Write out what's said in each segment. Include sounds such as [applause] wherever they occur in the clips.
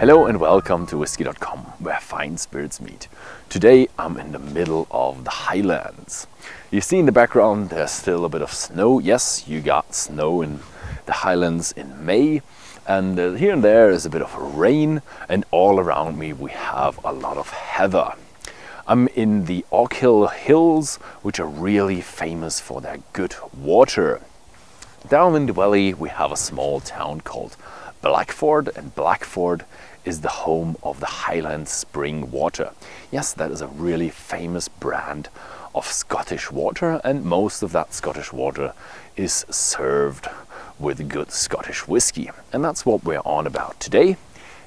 Hello and welcome to whisky.com, where fine spirits meet. Today I'm in the middle of the Highlands. You see in the background there's still a bit of snow. Yes, you got snow in the Highlands in May, and uh, here and there is a bit of rain, and all around me we have a lot of heather. I'm in the Ochil Hills, which are really famous for their good water. Down in the valley we have a small town called Blackford, and Blackford is the home of the Highland Spring Water. Yes, that is a really famous brand of Scottish water, and most of that Scottish water is served with good Scottish whiskey. And that's what we're on about today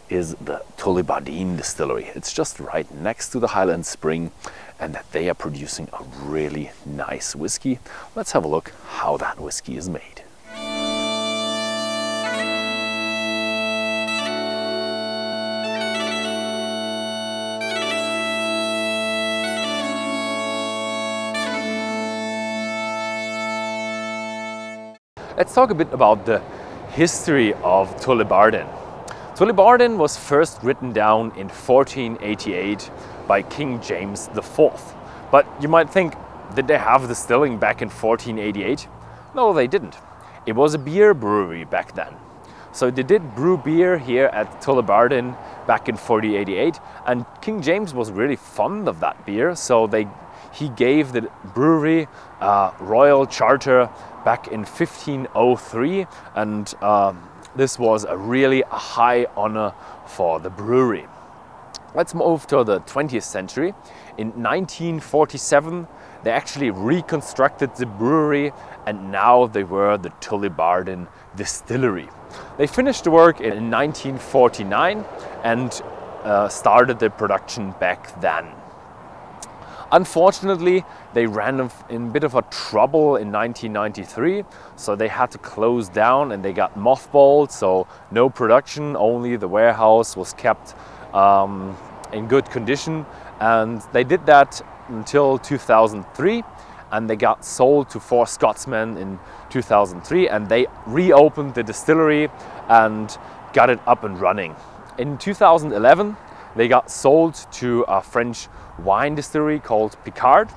is the Tullibardine distillery. It's just right next to the Highland Spring and they are producing a really nice whiskey. Let's have a look how that whiskey is made. Let's talk a bit about the history of Tullibardine. Tullibardine was first written down in 1488 by King James IV. But you might think, did they have distilling back in 1488? No, they didn't. It was a beer brewery back then. So they did brew beer here at Tullibardine back in 1488 and King James was really fond of that beer so they he gave the brewery a royal charter back in 1503 and uh, this was a really a high honor for the brewery. Let's move to the 20th century. In 1947 they actually reconstructed the brewery and now they were the Tullibardine distillery. They finished the work in 1949 and uh, started the production back then. Unfortunately, they ran in a bit of a trouble in 1993, so they had to close down and they got mothballed, so no production, only the warehouse was kept um, in good condition. And they did that until 2003 and they got sold to four Scotsmen in 2003 and they reopened the distillery and got it up and running. In 2011, they got sold to a French wine distillery called Picard.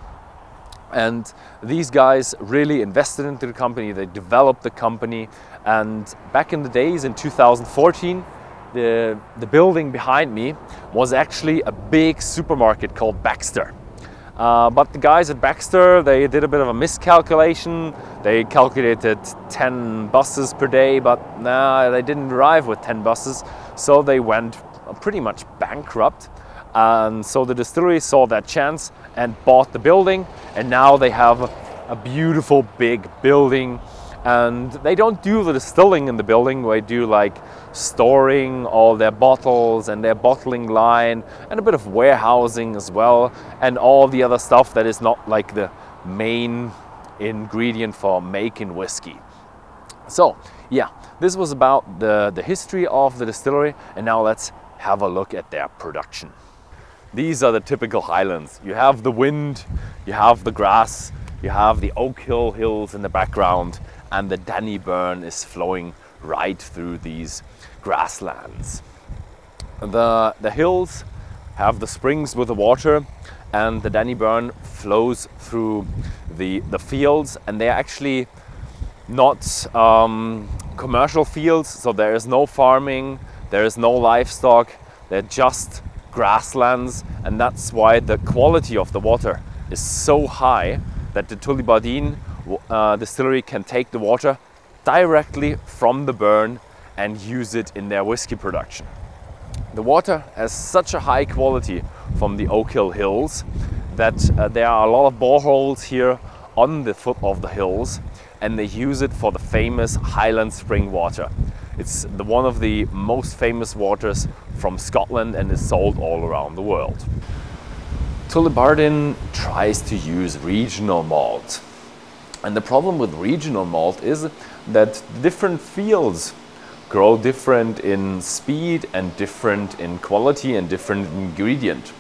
And these guys really invested into the company, they developed the company. And back in the days in 2014, the, the building behind me was actually a big supermarket called Baxter. Uh, but the guys at Baxter, they did a bit of a miscalculation. They calculated 10 buses per day, but nah, they didn't arrive with 10 buses. So they went pretty much bankrupt. And so the distillery saw that chance and bought the building. And now they have a beautiful big building. And they don't do the distilling in the building, they do like storing all their bottles and their bottling line and a bit of warehousing as well and all the other stuff that is not like the main ingredient for making whiskey. So yeah, this was about the, the history of the distillery and now let's have a look at their production. These are the typical highlands. You have the wind, you have the grass, you have the Ochil Hills in the background and the Danny Burn is flowing right through these grasslands. The, the hills have the springs with the water and the Danny Burn flows through the, the fields and they're actually not um, commercial fields, so there is no farming, there is no livestock, they're just grasslands and that's why the quality of the water is so high that the Tullibardine uh, distillery can take the water directly from the burn and use it in their whiskey production. The water has such a high quality from the Ochil Hills that uh, there are a lot of boreholes here on the foot of the hills and they use it for the famous Highland spring water. It's the, one of the most famous waters from Scotland and is sold all around the world. Tullibardine tries to use regional malt. And the problem with regional malt is that different fields grow different in speed and different in quality and different ingredient.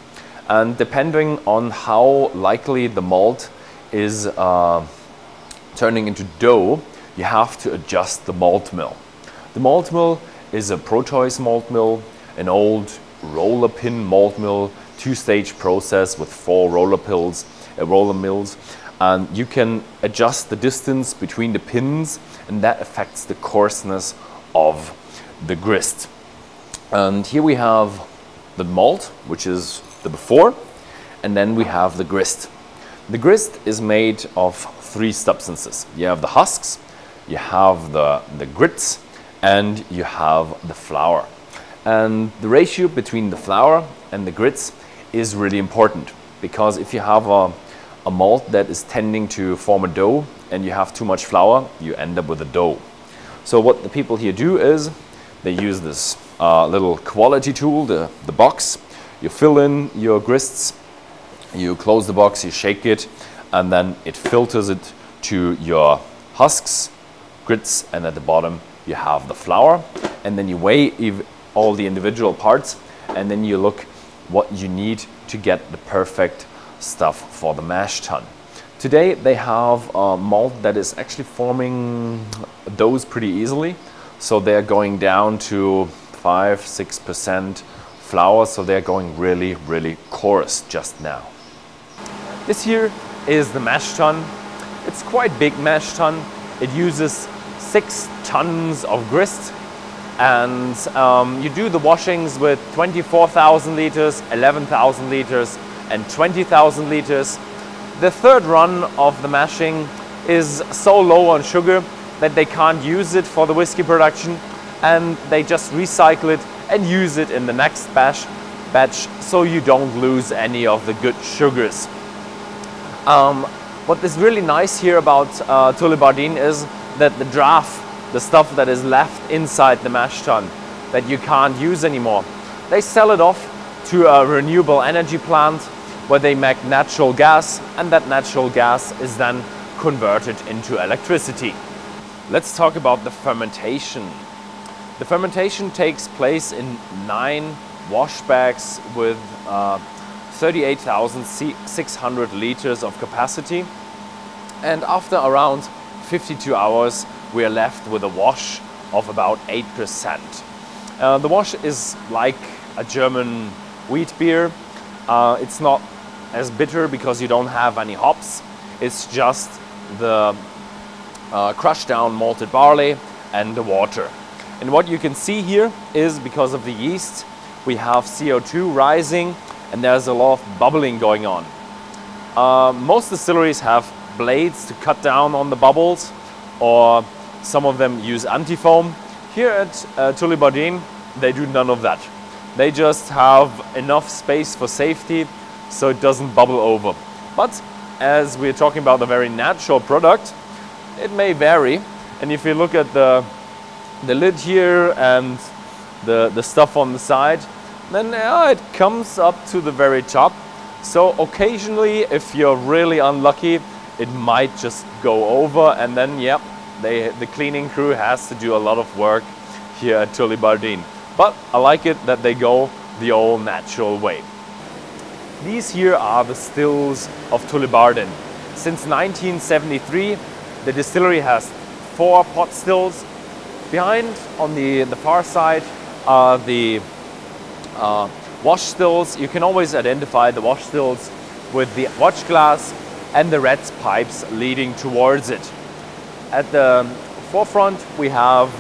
And depending on how likely the malt is uh, turning into dough, you have to adjust the malt mill. The malt mill is a pro-choice malt mill an old roller pin malt mill, two-stage process with four roller pills, uh, roller mills, and you can adjust the distance between the pins, and that affects the coarseness of the grist. And here we have the malt, which is the before, and then we have the grist. The grist is made of three substances. You have the husks, you have the, the grits, and you have the flour. And the ratio between the flour and the grits is really important because if you have a, a malt that is tending to form a dough and you have too much flour, you end up with a dough. So what the people here do is they use this uh, little quality tool, the, the box. You fill in your grists, you close the box, you shake it, and then it filters it to your husks, grits, and at the bottom you have the flour. And then you weigh all the individual parts and then you look what you need to get the perfect stuff for the mash tun. Today they have a malt that is actually forming doughs pretty easily. So they're going down to 5 6% flour, so they're going really, really coarse just now. This here is the mash tun. It's quite big mash tun. It uses 6 tons of grist and um, you do the washings with 24,000 liters, 11,000 liters and 20,000 liters. The third run of the mashing is so low on sugar that they can't use it for the whiskey production and they just recycle it and use it in the next batch, batch so you don't lose any of the good sugars. Um, what is really nice here about uh, Tullibardine is that the draff the stuff that is left inside the mash tun that you can't use anymore. They sell it off to a renewable energy plant where they make natural gas and that natural gas is then converted into electricity. Let's talk about the fermentation. The fermentation takes place in nine washbacks with uh, 38,600 liters of capacity. And after around 52 hours, we are left with a wash of about 8%. Uh, the wash is like a German wheat beer. Uh, it's not as bitter because you don't have any hops. It's just the uh, crushed down malted barley and the water. And what you can see here is because of the yeast, we have CO2 rising and there's a lot of bubbling going on. Uh, most distilleries have blades to cut down on the bubbles or some of them use anti-foam. Here at uh, Tullibardine, they do none of that. They just have enough space for safety so it doesn't bubble over. But as we're talking about a very natural product, it may vary. And if you look at the, the lid here and the, the stuff on the side, then yeah, it comes up to the very top. So occasionally, if you're really unlucky, it might just go over and then, yep, they, the cleaning crew has to do a lot of work here at Tullibardine. But I like it that they go the old natural way. These here are the stills of Tullibardine. Since 1973, the distillery has four pot stills. Behind, on the, the far side, are the uh, wash stills. You can always identify the wash stills with the watch glass and the red pipes leading towards it. At the forefront, we have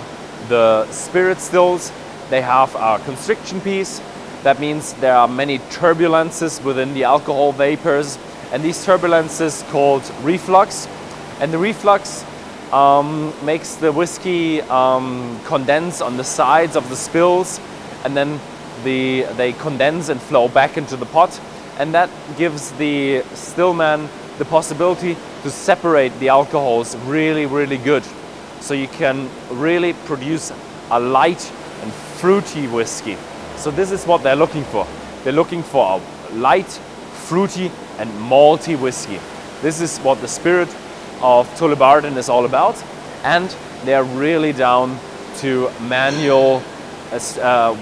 the spirit stills. They have a constriction piece. That means there are many turbulences within the alcohol vapors. And these turbulences called reflux. And the reflux um, makes the whiskey um, condense on the sides of the spills. And then the, they condense and flow back into the pot. And that gives the stillman the possibility to separate the alcohols really, really good. So you can really produce a light and fruity whiskey. So this is what they're looking for. They're looking for a light, fruity and malty whiskey. This is what the spirit of Tullibardine is all about. And they're really down to manual uh,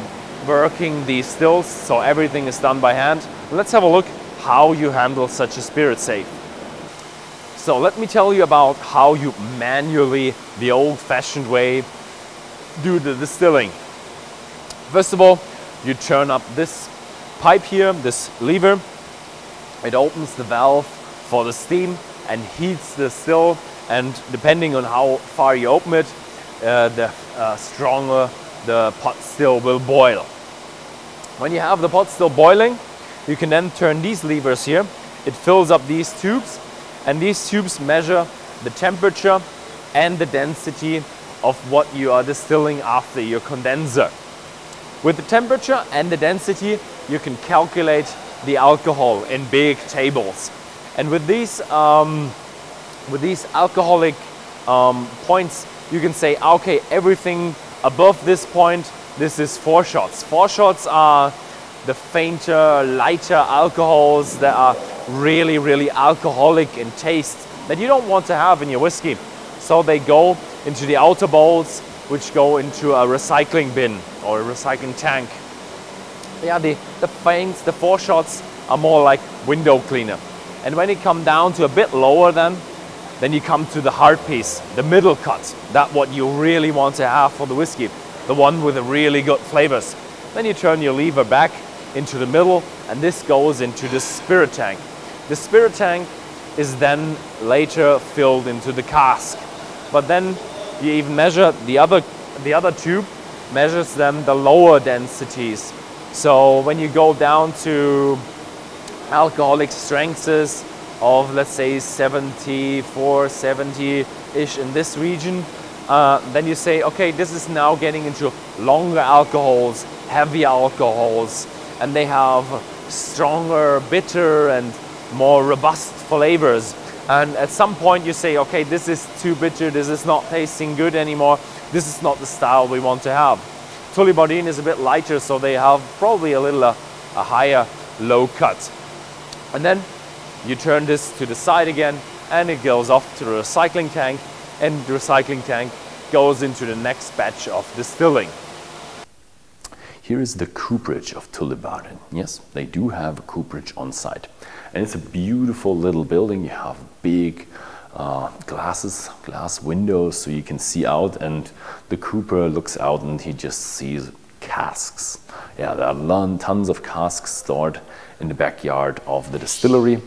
working these stills. So everything is done by hand. Let's have a look how you handle such a spirit safe. So let me tell you about how you manually, the old-fashioned way, do the distilling. First of all, you turn up this pipe here, this lever. It opens the valve for the steam and heats the still. And depending on how far you open it, uh, the uh, stronger the pot still will boil. When you have the pot still boiling, you can then turn these levers here. It fills up these tubes and these tubes measure the temperature and the density of what you are distilling after your condenser. With the temperature and the density, you can calculate the alcohol in big tables. And with these, um, with these alcoholic um, points, you can say, okay, everything above this point, this is foreshots. Four shots are the fainter, lighter alcohols that are really, really alcoholic in taste that you don't want to have in your whiskey. So they go into the outer bowls, which go into a recycling bin or a recycling tank. Yeah, the, the feints, the Vorshots are more like window cleaner. And when you come down to a bit lower then, then you come to the hard piece, the middle cut. That what you really want to have for the whiskey, the one with the really good flavors. Then you turn your lever back into the middle and this goes into the spirit tank. The spirit tank is then later filled into the cask. But then you even measure the other, the other tube measures them the lower densities. So when you go down to alcoholic strengths of let's say 74, 70-ish in this region, uh, then you say, okay, this is now getting into longer alcohols, heavy alcohols, and they have stronger, bitter, and more robust flavors. And at some point you say, okay, this is too bitter, this is not tasting good anymore, this is not the style we want to have. Tullibardine is a bit lighter, so they have probably a little uh, a higher low cut. And then you turn this to the side again and it goes off to the recycling tank and the recycling tank goes into the next batch of distilling. Here is the cooperage of Tullibardine. Yes, they do have a cooperage on site. And it's a beautiful little building. You have big uh, glasses, glass windows, so you can see out and the cooper looks out and he just sees casks. Yeah, there are tons of casks stored in the backyard of the distillery.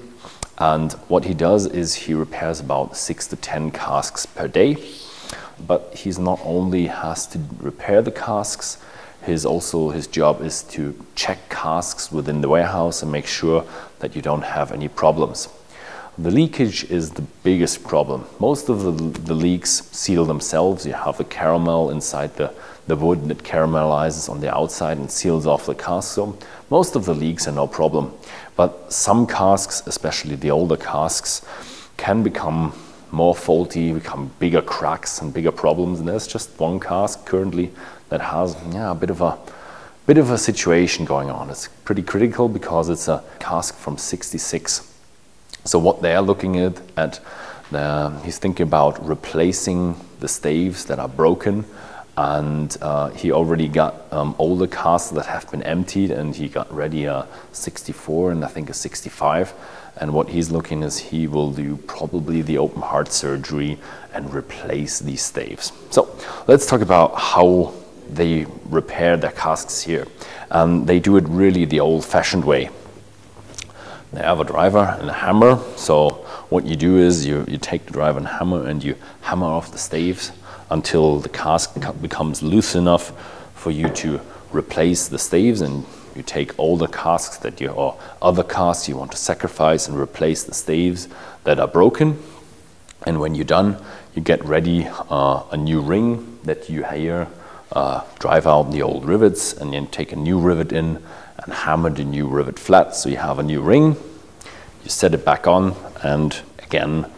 And what he does is he repairs about six to 10 casks per day. But he's not only has to repair the casks, his also his job is to check casks within the warehouse and make sure that you don't have any problems. The leakage is the biggest problem. Most of the, the leaks seal themselves. You have the caramel inside the, the wood that caramelizes on the outside and seals off the cask. So most of the leaks are no problem. But some casks, especially the older casks, can become more faulty, become bigger cracks and bigger problems. And there's just one cask currently that has yeah, a bit of a bit of a situation going on. It's pretty critical because it's a cask from 66 so what they are looking at, at the, he's thinking about replacing the staves that are broken and uh, he already got um, older casks that have been emptied and he got ready a 64 and I think a 65 and what he's looking is he will do probably the open heart surgery and replace these staves. So let's talk about how they repair their casks here. And they do it really the old fashioned way. They have a driver and a hammer. So what you do is you, you take the driver and hammer and you hammer off the staves until the cask becomes loose enough for you to replace the staves and you take the casks that you or other casks you want to sacrifice and replace the staves that are broken and when you're done you get ready uh, a new ring that you here uh, drive out the old rivets and then take a new rivet in and hammer the new rivet flat so you have a new ring. You set it back on and again,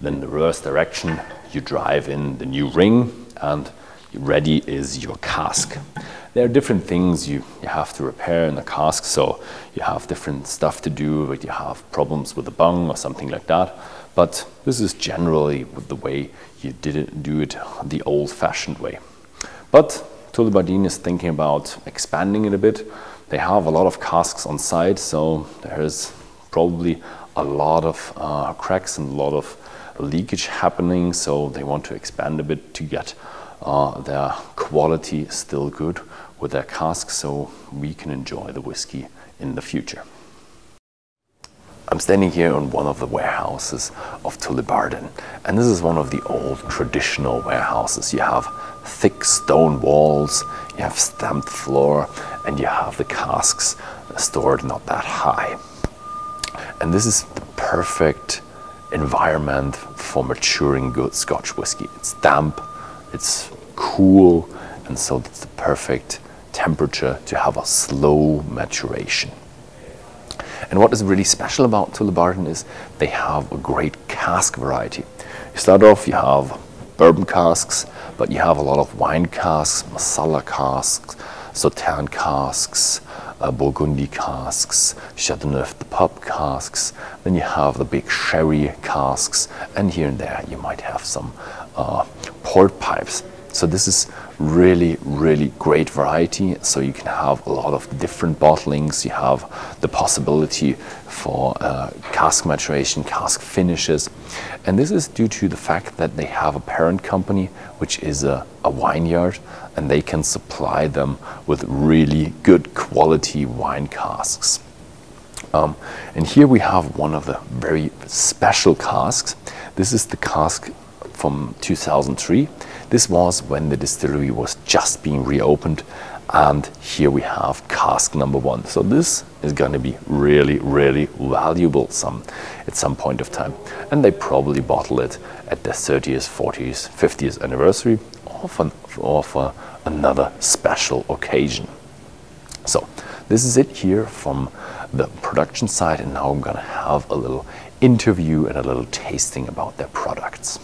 then the reverse direction, you drive in the new ring and ready is your cask. There are different things you, you have to repair in the cask, so you have different stuff to do, but you have problems with the bung or something like that. But this is generally the way you did it, do it the old-fashioned way. But Tullibardine is thinking about expanding it a bit. They have a lot of casks on site, so there's probably a lot of uh, cracks and a lot of leakage happening. So they want to expand a bit to get uh, their quality still good with their casks so we can enjoy the whiskey in the future. I'm standing here on one of the warehouses of Tullibardine, and this is one of the old traditional warehouses. You have thick stone walls, you have stamped floor, and you have the casks stored not that high. And this is the perfect environment for maturing good Scotch whiskey. It's damp, it's cool, and so it's the perfect temperature to have a slow maturation. And what is really special about Tullibardine is they have a great cask variety. You start off, you have bourbon casks, but you have a lot of wine casks, Marsala casks, Sauternes casks, uh, Burgundy casks, Chateauneuf-du-Pape casks. Then you have the big sherry casks, and here and there you might have some uh, port pipes. So this is really, really great variety. So you can have a lot of different bottlings. You have the possibility for uh, cask maturation, cask finishes. And this is due to the fact that they have a parent company, which is a, a vineyard, and they can supply them with really good quality wine casks. Um, and here we have one of the very special casks. This is the cask from 2003. This was when the distillery was just being reopened and here we have cask number one. So this is going to be really, really valuable some at some point of time. And they probably bottle it at their 30th, 40th, 50th anniversary or for, or for another special occasion. So this is it here from the production side and now I'm going to have a little interview and a little tasting about their products.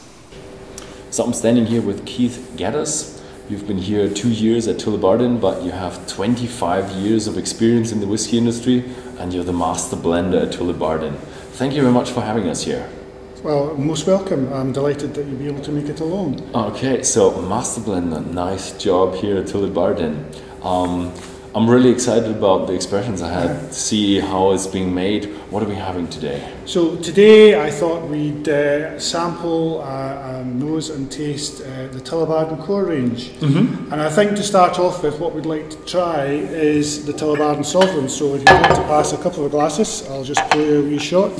So I'm standing here with Keith Geddes. You've been here two years at Tullibardine, but you have 25 years of experience in the whiskey industry, and you're the master blender at Tullibardine. Thank you very much for having us here. Well, most welcome. I'm delighted that you'll be able to make it alone. Okay, so master blender, nice job here at Tullibardine. Um, I'm really excited about the expressions I had to see how it's being made. What are we having today? So today I thought we'd uh, sample, uh, um, nose and taste uh, the Tullibardine core range. Mm-hmm. And I think to start off with, what we'd like to try is the Tullibardine Sovereign. So if you'd like to pass a couple of glasses, I'll just pour you a wee shot.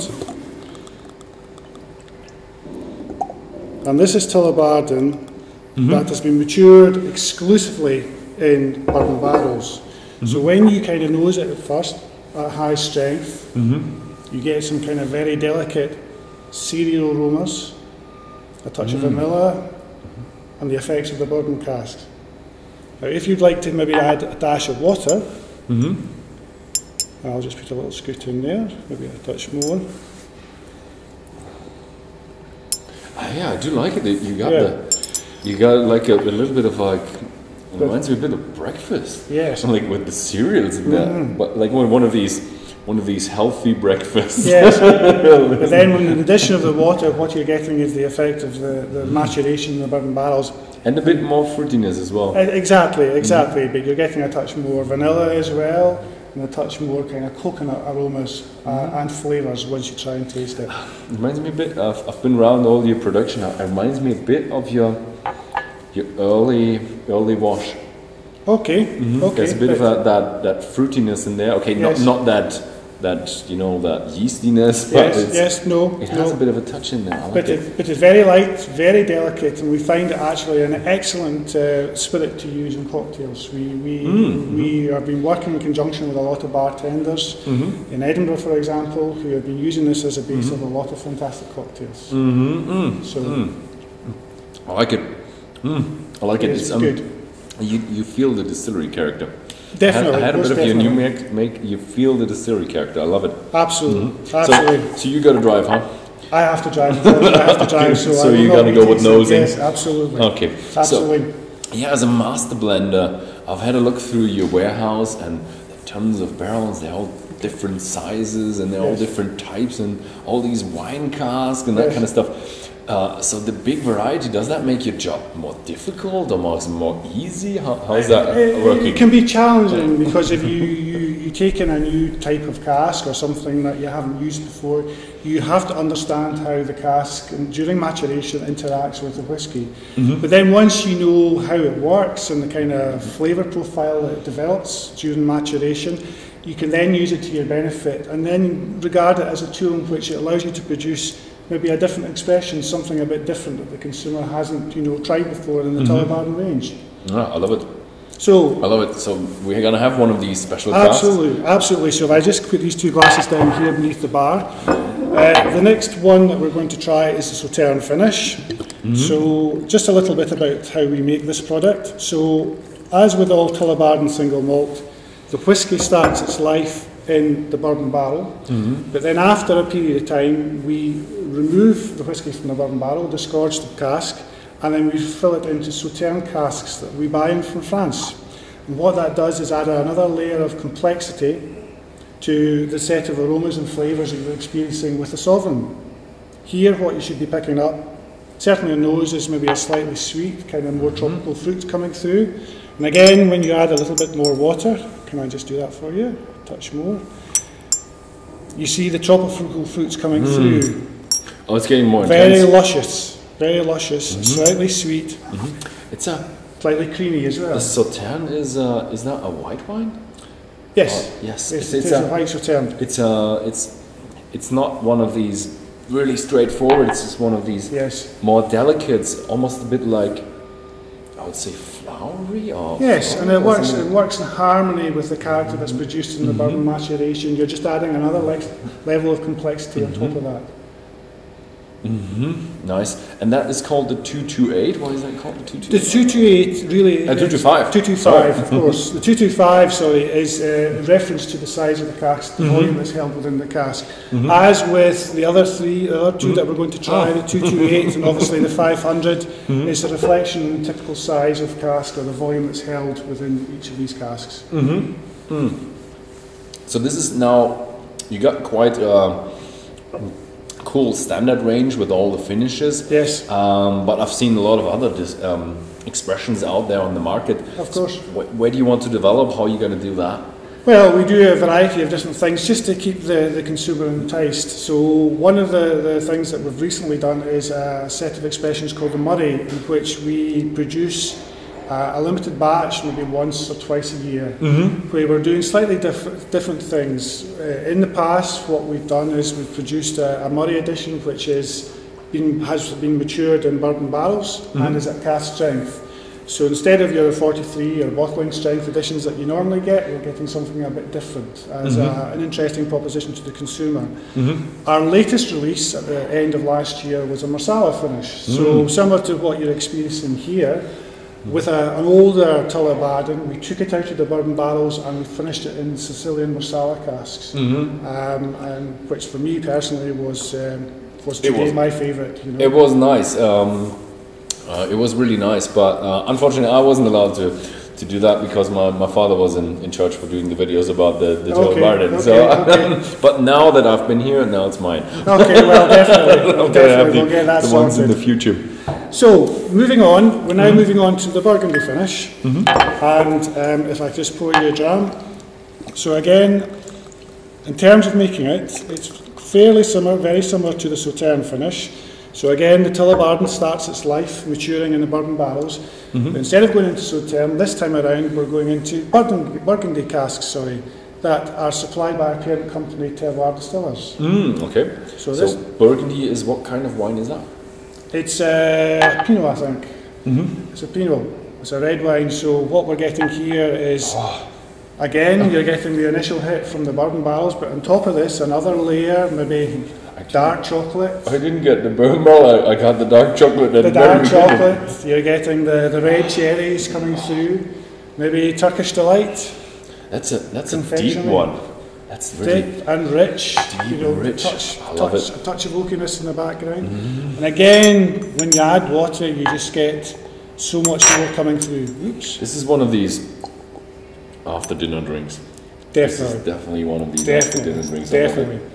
And this is Tullibardine mm-hmm. that has been matured exclusively in bourbon barrels. Mm-hmm. So when you kind of nose it at first, at high strength, mm-hmm. you get some kind of very delicate cereal aromas, a touch mm. of vanilla, and the effects of the bourbon cask. Now, if you'd like to maybe add a dash of water, mm-hmm. I'll just put a little scoot in there, maybe a touch more. Uh, yeah, I do like it. That you got yeah. the, you got like a, a little bit of like it reminds me a bit of breakfast. Yes. [laughs] Like with the cereals and that. Mm. But like one of these one of these healthy breakfasts. Yes. [laughs] but then in addition of the water, what you're getting is the effect of the, the maturation in the bourbon barrels. And a bit more fruitiness as well. Exactly, exactly. Mm. But you're getting a touch more vanilla as well, and a touch more kind of coconut aromas uh, mm. and flavours once you try and taste it. it reminds me a bit of, I've been around all your production, it reminds me a bit of your your early early wash. Okay. Mm-hmm. Okay. There's a bit of a, that that fruitiness in there. Okay, yes. not not that that you know that yeastiness. Yes. yes. No. It no. has a bit of a touch in there. Like but it. it. but it's very light, very delicate, and we find it actually an excellent uh, spirit to use in cocktails. We we mm-hmm. we have been working in conjunction with a lot of bartenders mm-hmm. in Edinburgh, for example, who have been using this as a base mm-hmm. of a lot of fantastic cocktails. Mm-hmm. Mm. So. Mm. I like it. Mm, I like it. It's, um, good. You, you feel the distillery character. Definitely. I had, I had a bit of your new make, make. You feel the distillery character. I love it. Absolutely. Mm-hmm. Absolutely. So, so you got to drive, huh? I have to drive. I have to [laughs] drive. So, so you're gonna go with nosing. Yes, absolutely. Okay. Absolutely. So, yeah, as a master blender, I've had a look through your warehouse and tons of barrels. They're all different sizes and they're yes. all different types and all these wine casks and that kind of stuff. Uh, so the big variety does that make your job more difficult or more, more easy? How, how's that it, working? It can be challenging because if you, you, you take in a new type of cask or something that you haven't used before, you have to understand how the cask and during maturation interacts with the whiskey. But then once you know how it works and the kind of flavour profile that it develops during maturation, you can then use it to your benefit and then regard it as a tool in which it allows you to produce maybe a different expression, something a bit different that the consumer hasn't, you know, tried before in the mm range. Ah, I love it. So I love it. So we're gonna have one of these special. Absolutely, absolutely. So if I just put these two glasses down here beneath the bar, uh, the next one that we're going to try is the Sauterne finish. So just a little bit about how we make this product. So as with all Tullibardine single malt, the whisky starts its life in the bourbon barrel, mm-hmm. but then after a period of time, we remove the whisky from the bourbon barrel, disgorge the cask, and then we fill it into Sauterne casks that we buy in from France. And what that does is add another layer of complexity to the set of aromas and flavours that you're experiencing with the Sovereign. Here, what you should be picking up, certainly a nose is maybe a slightly sweet, kind of more mm-hmm. tropical fruit coming through. And again, when you add a little bit more water, can I just do that for you? Touch more. You see the tropical fruits coming hmm. through. Oh, it's getting more Very intense. luscious, very luscious, mm-hmm. slightly sweet, mm-hmm. It's a slightly creamy as well. the. Sauterne is uh, is that a white wine? Yes, Oh, yes. it's, It's, it's a a white Sauterne. it's a it's it's not one of these really straightforward. It's just one of these Yes. more delicate, almost a bit like I would say or Yes, and it works. It works in harmony with the character that's produced in the bourbon maturation. You're just adding another le- level of complexity on top of that. Mm-hmm. Nice, and that is called the two two eight. Why is that called the two two? The 228 really. Uh, 225. 225, of oh. course. [laughs] The 225, sorry, is uh, in reference to the size of the cask, the mm-hmm. volume that's held within the cask. Mm-hmm. As with the other three, the other two that we're going to try, ah. the 228 and obviously the [laughs] 500, is a reflection on the typical size of cask or the volume that's held within each of these casks. Mm. So this is now you got quite a cool standard range with all the finishes. Yes. Um, but I've seen a lot of other dis- um, expressions out there on the market. Of course. Wh- where do you want to develop? How are you going to do that? Well, we do a variety of different things just to keep the, the consumer enticed. So, one of the, the things that we've recently done is a set of expressions called the Murray, in which we produce uh, a limited batch, maybe once or twice a year, mm-hmm. where we're doing slightly diff- different things. Uh, in the past, what we've done is we've produced a, a Murray edition, which is been, has been matured in bourbon barrels and mm-hmm. is at cask strength. So instead of your 43 or bottling strength editions that you normally get, you're getting something a bit different as a, an interesting proposition to the consumer. Our latest release at the end of last year was a Marsala finish. So mm. similar to what you're experiencing here, with a, an older Tullibardine, we took it out of the bourbon barrels and we finished it in Sicilian Marsala casks, um, and which for me personally was um, was It today was- my favourite. You know? It was nice. Um, uh, it was really nice, but uh, unfortunately, I wasn't allowed to. To do that because my, my father was in, in charge for doing the videos about the, the Okay, okay, [laughs] so, but now that I've been here, now it's mine. Okay, well, definitely, [laughs] have definitely, we'll get that the ones in the future. So, moving on, we're now moving on to the Burgundy finish. And um, if I just pour you a dram. So again, in terms of making it, it's fairly similar, very similar to the Sauterne finish. So again, the Tullibardine starts its life maturing in the bourbon barrels. But instead of going into Sauterne, this time around we're going into Burgundy, Burgundy casks, sorry, that are supplied by our parent company, Terroir Distillers. Mm, okay. So So, this- Burgundy is what kind of wine is that? It's uh, a Pinot, I think. Mm-hmm. It's a Pinot. It's a red wine. So what we're getting here is, ah. again, you're getting the initial hit from the bourbon barrels, but on top of this, another layer, maybe dark chocolate. I didn't get the bourbon barrel. I, I got the dark chocolate. The dark chocolate. You're getting the, the red cherries coming through. Maybe Turkish delight. That's a that's a deep one. That's really Deep and rich. Deep and rich. Touch, I love touch, it. A touch of oakiness in the background. Mm-hmm. And again, when you add water, you just get so much more coming through. Oops. This is one of these after dinner drinks. This is Definitely. definitely one of these after dinner drinks. I love it. Definitely.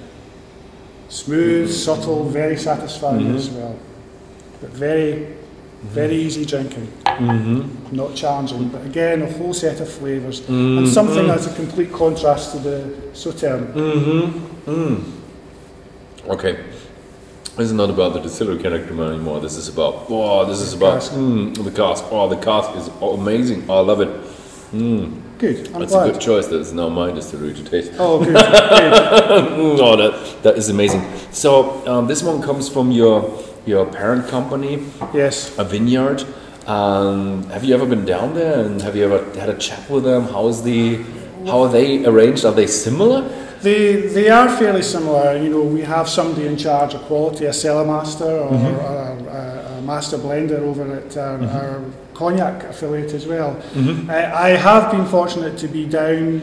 Smooth, mm-hmm. subtle, very satisfying as mm-hmm. well. But very, very easy drinking. Not challenging. But again, a whole set of flavours and something that's a complete contrast to the Sauterne. Okay. This is not about the distillery character anymore. This is about oh, this is about cask. mm, the cask. Oh, the cask is amazing. Oh, I love it. Good. I'm That's glad. a good choice. That's now my distillery to taste. Oh, good. [laughs] good. Mm, oh, that that is amazing. So um, this one comes from your your parent company, Yes. a vineyard. Um, have you ever been down there and have you ever had a chat with them? How is the how are they arranged? Are they similar? They, they are fairly similar. You know, we have somebody in charge of quality, a cellar master or a, a, a master blender over at our, our cognac affiliate as well. Uh, I have been fortunate to be down,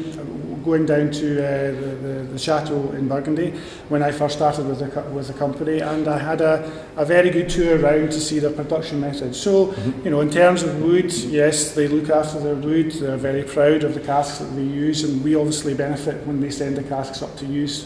going down to uh, the, the, the chateau in Burgundy when I first started with the, with the company, and I had a, a very good tour around to see their production method. So, you know, in terms of wood, yes, they look after their wood. They're very proud of the casks that they use, and we obviously benefit when they send the casks up to use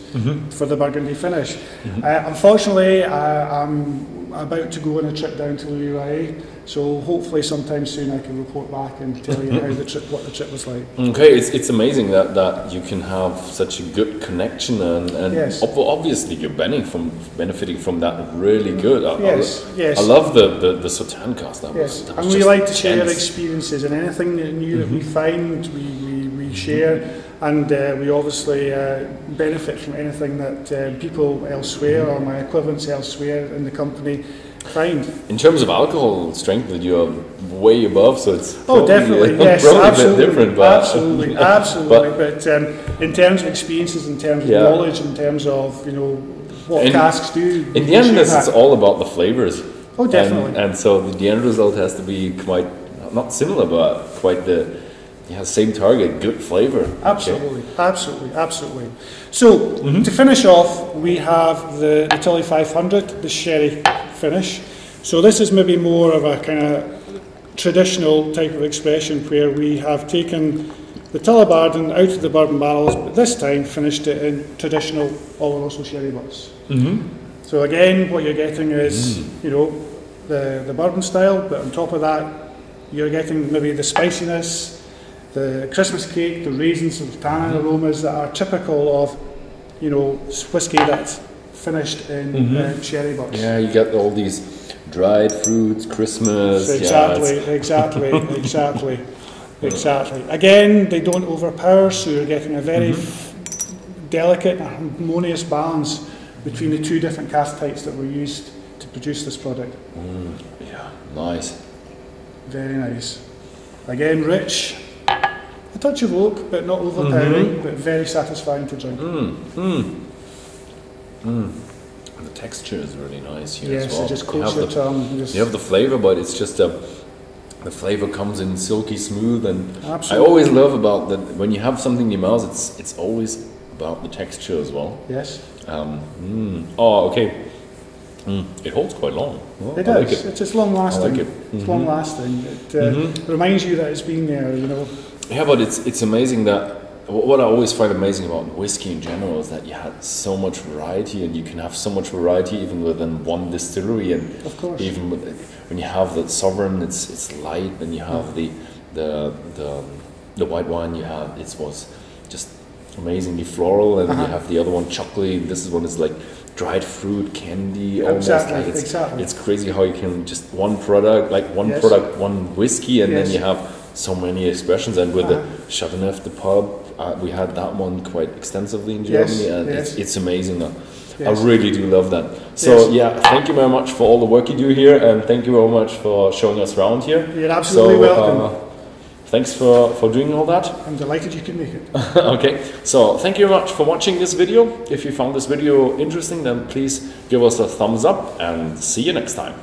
for the Burgundy finish. Uh, unfortunately, I, I'm about to go on a trip down to Louis so hopefully sometime soon I can report back and tell you how the trip, what the trip was like. Okay, it's, it's amazing that, that you can have such a good connection and, and Yes. ob- obviously you're benefiting from benefiting from that really good. I, Yes, I, yes. I love the, the, the Sauternes cast. That Yes, was, that and was we like to share our experiences and anything that new that we find, we, we, we share, and uh, we obviously uh, benefit from anything that uh, people elsewhere or my equivalents elsewhere in the company find. In terms of alcohol strength, that you're way above, so it's Oh, probably- definitely, [laughs] yes, absolutely, different, but absolutely, [laughs] absolutely. But, um, in terms of experiences, in terms of Yeah. knowledge, in terms of you know what In- casks do, in the end, this is all about the flavors. Oh, definitely. And, and so the, end result has to be quite not similar, but quite the yeah same target, good flavor. Okay. Absolutely, absolutely, absolutely. So, to finish off, we have the, Tully 500, the sherry finish. So, this is maybe more of a kind of traditional type of expression where we have taken the Tullibardine out of the bourbon barrels, but this time finished it in traditional Oloroso sherry butts. Mm-hmm. So, again, what you're getting is, mm-hmm. you know, the, the bourbon style, but on top of that, you're getting maybe the spiciness, the Christmas cake, the raisins, and the tannin mm-hmm. aromas that are typical of, you know, whiskey that's finished in uh, sherry butts. Yeah, you get all these dried fruits, Christmas. Exactly, exactly, [laughs] exactly, [laughs] exactly. Again, they don't overpower, so you're getting a very mm-hmm. f- delicate and harmonious balance between the two different cask types that were used to produce this product. Mm, yeah, nice. Very nice. Again, rich, a touch of oak, but not overpowering, mm-hmm. but very satisfying to drink. Mm, mm. And the texture is really nice here yes, as well. it just You have your the- tongue. Just, You have the flavor, but it's just a, the flavor comes in silky smooth, and I always love about that when you have something in your mouth, it's it's always about the texture as well. yes, Um, mm, oh, okay. Mm, it holds quite long. Oh, it I does. like it. It's just long lasting. it. It's long lasting. It uh, reminds you that it's been there. You know. Yeah, but it's it's amazing that what I always find amazing about whiskey in general is that you have so much variety, and you can have so much variety even within one distillery, and Of course. even with, when you have the sovereign, it's it's light, and you have the the the the white wine you have it was just amazingly floral, and Uh-huh. you have the other one chocolatey. This one is like dried fruit candy, almost Exactly, like it's exactly. it's crazy how you can just one product like one Yes. product, one whiskey, and Yes. then you have so many expressions. And with Uh-huh. the Chateauneuf, the pub, uh, we had that one quite extensively in Yes, Germany, and yes. it's, it's amazing. Yes. I really do love that. So Yes. yeah, thank you very much for all the work you do here, and thank you very much for showing us around here. You're absolutely So, welcome. uh, thanks for, for doing all that. I'm delighted you could make it. [laughs] okay, so thank you very much for watching this video. If you found this video interesting, then please give us a thumbs up and see you next time.